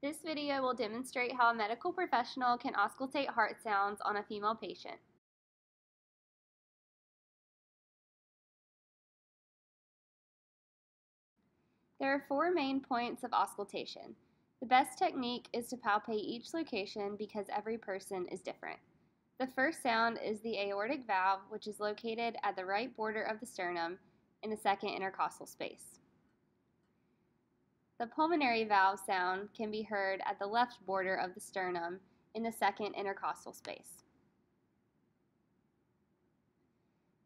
This video will demonstrate how a medical professional can auscultate heart sounds on a female patient. There are four main points of auscultation. The best technique is to palpate each location because every person is different. The first sound is the aortic valve, which is located at the right border of the sternum in the second intercostal space. The pulmonary valve sound can be heard at the left border of the sternum in the second intercostal space.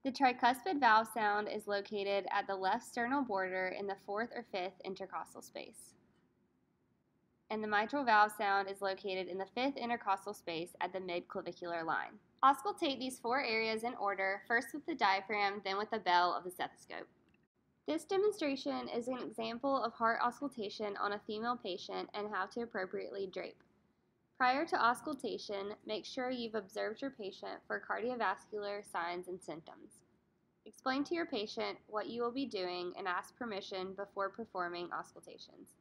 The tricuspid valve sound is located at the left sternal border in the fourth or fifth intercostal space. And the mitral valve sound is located in the fifth intercostal space at the midclavicular line. Auscultate these four areas in order, first with the diaphragm, then with the bell of the stethoscope. This demonstration is an example of heart auscultation on a female patient and how to appropriately drape. Prior to auscultation, make sure you've observed your patient for cardiovascular signs and symptoms. Explain to your patient what you will be doing and ask permission before performing auscultations.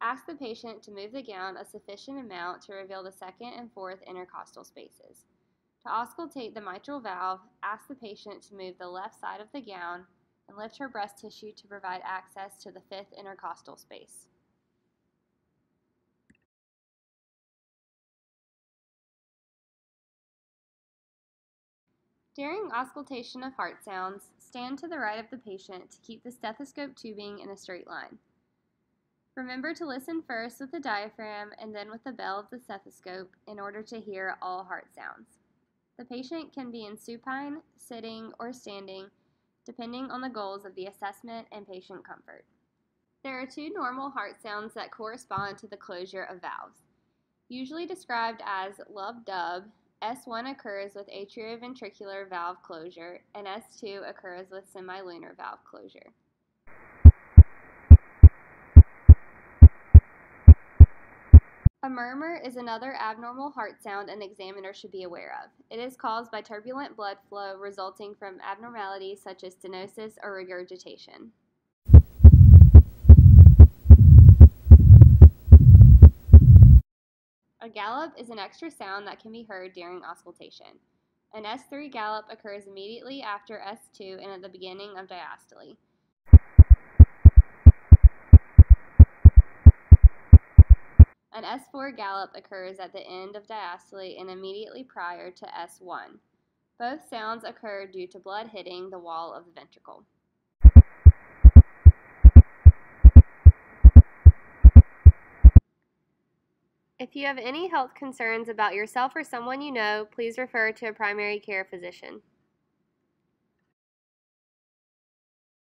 Ask the patient to move the gown a sufficient amount to reveal the second and fourth intercostal spaces. To auscultate the mitral valve, ask the patient to move the left side of the gown and lift her breast tissue to provide access to the fifth intercostal space. During auscultation of heart sounds, stand to the right of the patient to keep the stethoscope tubing in a straight line. Remember to listen first with the diaphragm and then with the bell of the stethoscope in order to hear all heart sounds. The patient can be in supine, sitting, or standing depending on the goals of the assessment and patient comfort. There are two normal heart sounds that correspond to the closure of valves. Usually described as lub dub, S1 occurs with atrioventricular valve closure, and S2 occurs with semilunar valve closure. A murmur is another abnormal heart sound an examiner should be aware of. It is caused by turbulent blood flow resulting from abnormalities such as stenosis or regurgitation. A gallop is an extra sound that can be heard during auscultation. An S3 gallop occurs immediately after S2 and at the beginning of diastole. An S4 gallop occurs at the end of diastole and immediately prior to S1. Both sounds occur due to blood hitting the wall of the ventricle. If you have any health concerns about yourself or someone you know, please refer to a primary care physician.